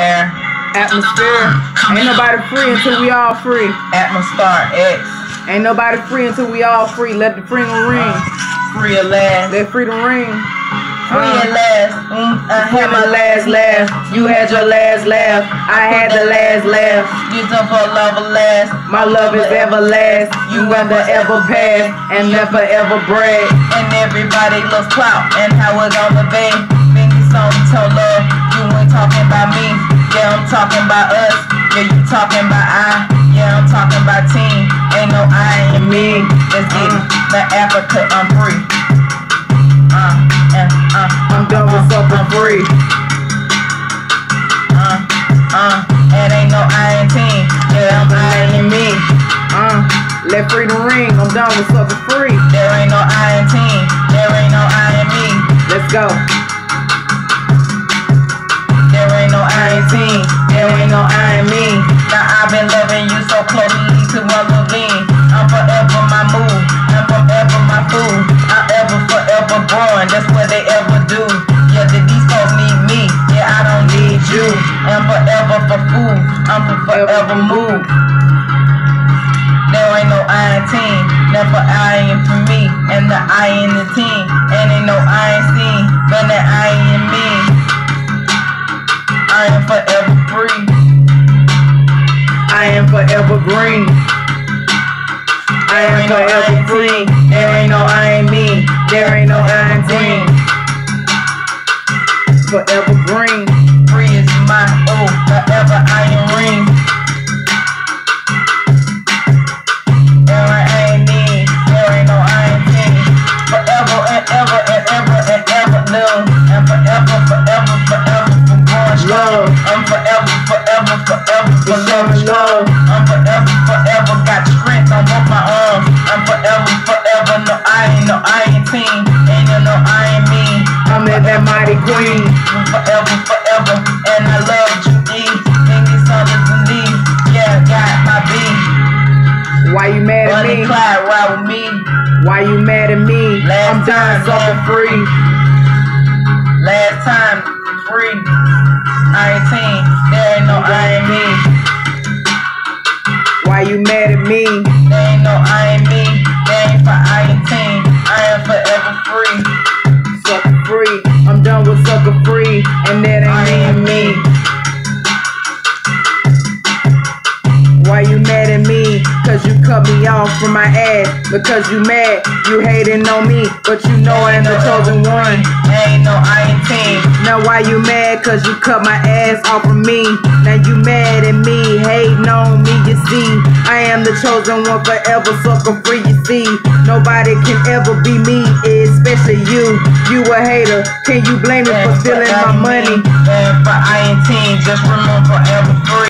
Air. Atmosphere. Ain't nobody free until we all free. Atmostar X. Ain't nobody free until we all free. Let the freedom ring. Free at last. Let freedom ring. Free at last. Mm, I Had my last laugh. You had your last laugh. I had the last laugh. You done for love last. My love is everlast. You never ever pass and never ever brag. And everybody loves clout and how it's gonna be. Think it's on to love. Talking about us. Yeah, you talking about I. Yeah, I'm talking about team. Ain't no I in me. Let's get it. The Africa, I'm free. Uh, uh, uh, I'm done with sucker free. uh, uh. It ain't no I in team. Yeah, I'm I in me. Uh, let freedom ring. I'm done with sucker free. There ain't no I in team. There ain't no I in me. Let's go. Forever for food. I'm for forever move. There ain't no I in team. Never I in for me. And the I in the team. And ain't no I in seen. But the I in me. I am forever free. I am forever green. I am forever free. There ain't no I in me. There ain't no I in green. Forever oh, forever I am ring. There ain't me. There ain't no I ain't team. Forever and ever and ever and ever love. And forever, forever, forever for going strong. I'm forever, forever, forever for loving love. I'm forever, forever got strength on both my arms. I'm forever, forever, no I ain't no I ain't team. Ain't no no I ain't me. I'm that, mighty queen. Forever, forever, mad at Bunny me? Clyde ride with me. Why you mad at me? I'm Last done time, sucker free. Last time, free. I ain't team. There ain't no I ain't me. Why you mad at me? There ain't no I ain't me. There ain't for I ain't team. I am forever free. Cut me off from my ass. Because you mad, you hating on me. But you know I am the chosen one. Ain't no I ain't team. Now why you mad? Cause you cut my ass off of me. Now you mad at me, hating on me, you see. I am the chosen one forever, sucker free, you see. Nobody can ever be me, especially you. You a hater, can you blame me for stealing my money? And for I ain't team. Just remember forever free.